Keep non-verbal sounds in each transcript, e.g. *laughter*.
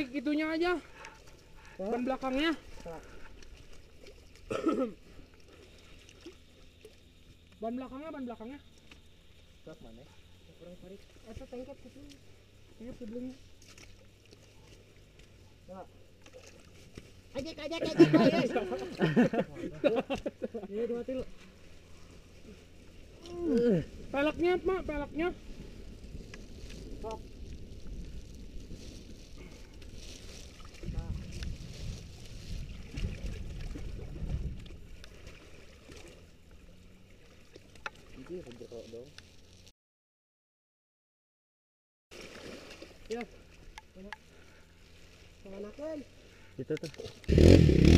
itunya aja. Ban belakangnya. *coughs* ban belakangnya, ban belakangnya. Truk mana? Kurang tarik. Eta tengkep gitu. Tengkep sebelumnya. Ajak ajak ajak. *laughs* Ini dua til. Peleknya, Mak, peleknya. Ito to.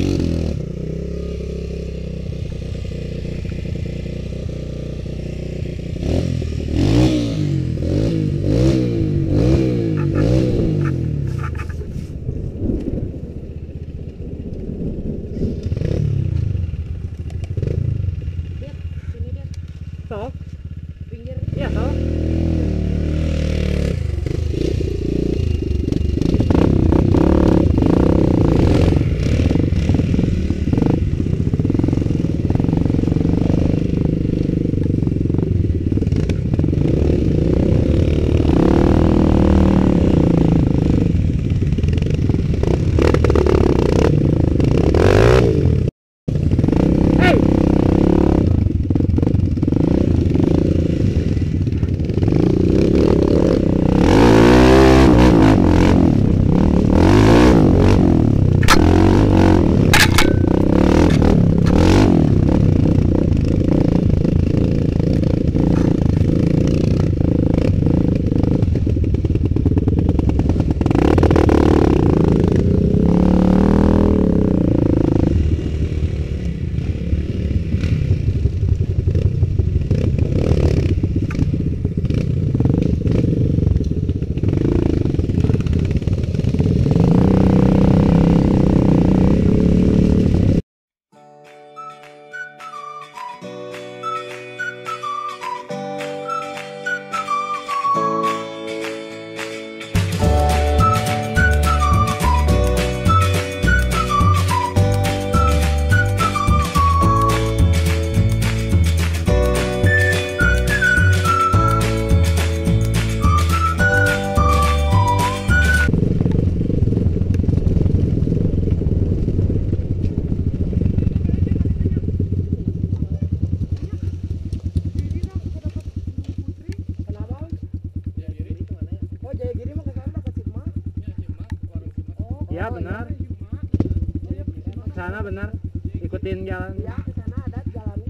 Sana benar. Ikutin jalan. Ya, ke sana ada jalan.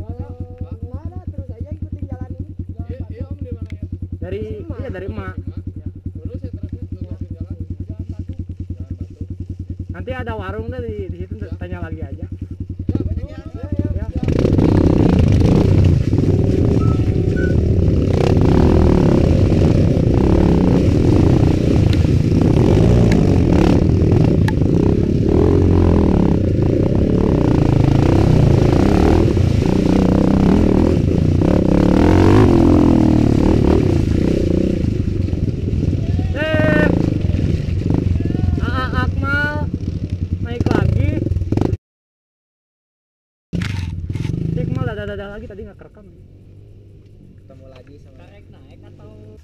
Kalau nggak ada, terus aja ikutin jalan ini. Dari iya dari emak. Nanti ada warung deh di, di situ tanya lagi aja. Ya. Eh, Aa Akmal naik lagi. Si Akmal dada dada lagi tadi nggak kerekam. Ketemu lagi sama Naik naik atau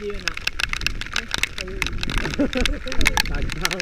bia nè *laughs* tại sao?